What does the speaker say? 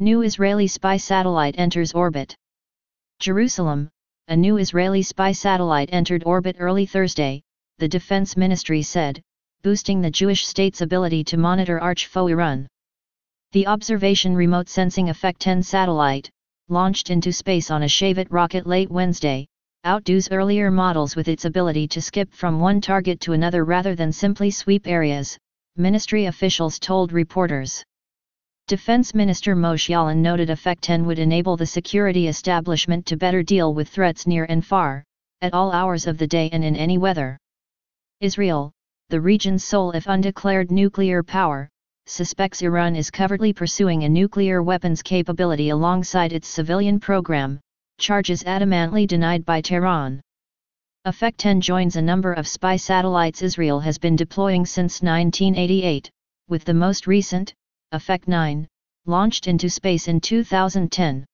New Israeli spy satellite enters orbit. Jerusalem, a new Israeli spy satellite entered orbit early Thursday, the Defense Ministry said, boosting the Jewish state's ability to monitor arch-foe Iran. The observation remote sensing Ofek 10 satellite, launched into space on a Shavit rocket late Wednesday, outdoes earlier models with its ability to skip from one target to another rather than simply sweep areas, ministry officials told reporters. Defense Minister Moshe Yaalon noted Ofek 10 would enable the security establishment to better deal with threats near and far, at all hours of the day and in any weather. Israel, the region's sole if undeclared nuclear power, suspects Iran is covertly pursuing a nuclear weapons capability alongside its civilian program, charges adamantly denied by Tehran. Ofek 10 joins a number of spy satellites Israel has been deploying since 1988, with the most recent, Ofek 9, launched into space in 2010.